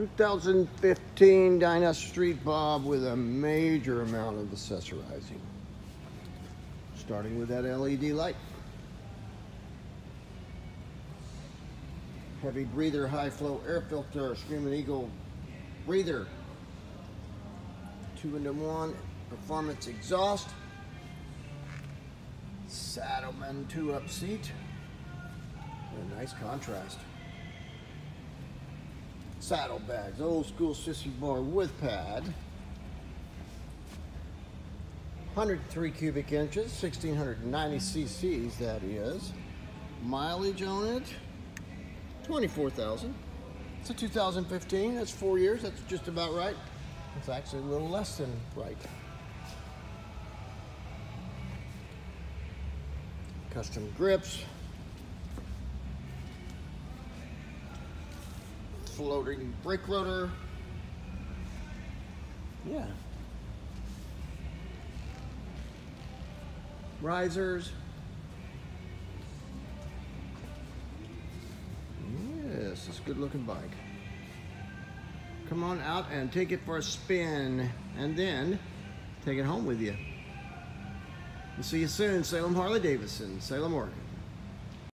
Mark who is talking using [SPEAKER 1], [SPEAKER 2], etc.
[SPEAKER 1] 2015 Dyna Street Bob with a major amount of accessorizing. Starting with that LED light. Heavy breather, high flow air filter, Screaming Eagle breather. Two into one performance exhaust. Saddleman two up seat. A nice contrast. Saddlebags, old school sissy bar with pad. 103 cubic inches, 1690 cc's that is. Mileage on it, 24,000. It's a 2015, that's four years, that's just about right. It's actually a little less than right. Custom grips, floating brake rotor. Yeah. Risers. Yes, it's a good looking bike. Come on out and take it for a spin and then take it home with you. We'll see you soon, Salem Harley Davidson, Salem, Oregon.